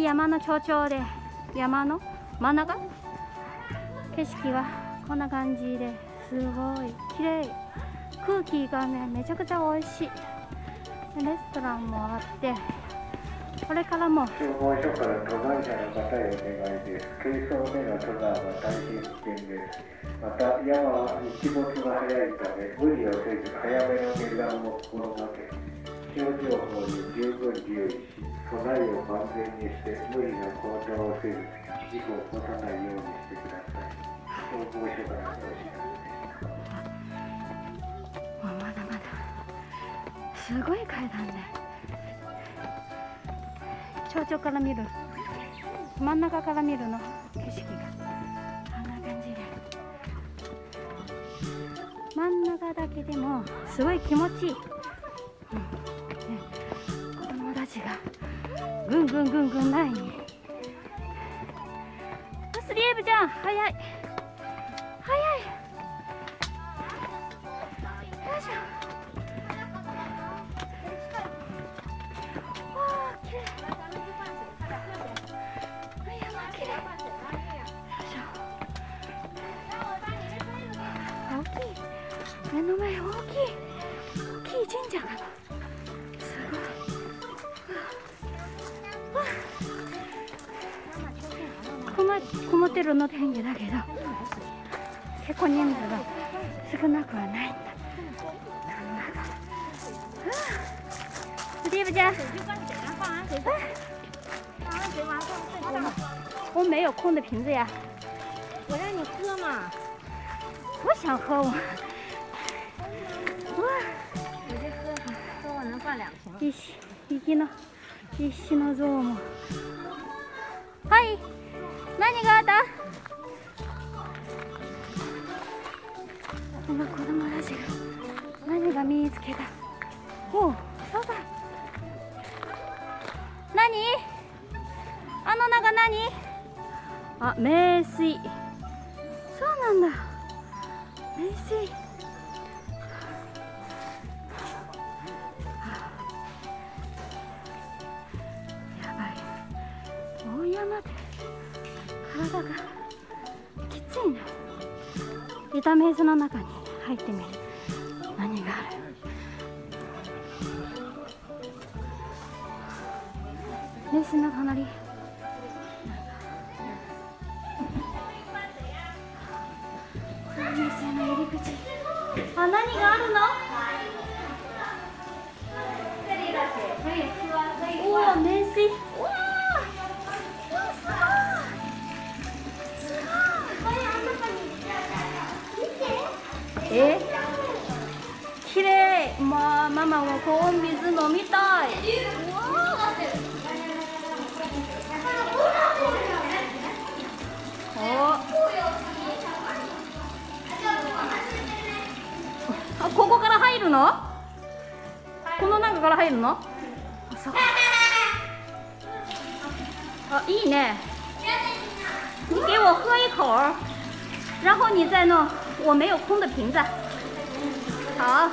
山の頂上で山の真ん中？景色はこんな感じですごい綺麗。空気がねめちゃくちゃ美味しい。レストランもあってこれからも。注文書から登山者の方へお願いです軽装での登山は大変危険ですまた山は日没が早いため無理をせず早めの下山を心がけ気象情報に十分留意し備えを万全にして無理な行動をせず事故を起こさないようにしてください消防署からお知らせでしたまだ。まだすごい階段で頂上から見る。真ん中から見るの。景色が。こんな感じで。真ん中だけでもすごい気持ちいい、うん。ね、子供たちがぐんぐんぐんぐん前に。スリーブちゃん。早い。早い。目の前大きい。大きい。神社かなすごい。こまこもってるの天気だけど結構人数が少なくはない。んだなんだかスティーブちゃん我没有空的瓶子呀，我让你喝嘛，我想喝我。喝我能放两瓶。石石の石の像も。はい、何があった？この子供たちが何が見つけた？おう、そうだ。何？あの中何？あ、名水。そうなんだ。名水。い。大山で体がきついね。板水の中に入ってみる。何がある？レースの隣。あ、何があるの？おお、名水。え？綺麗。まあ、ママもこう水飲みたい。あ、ここから入るの？この中から入るの？あ、いいね。你给我喝一口，然后你再弄。我没有空的瓶子。好。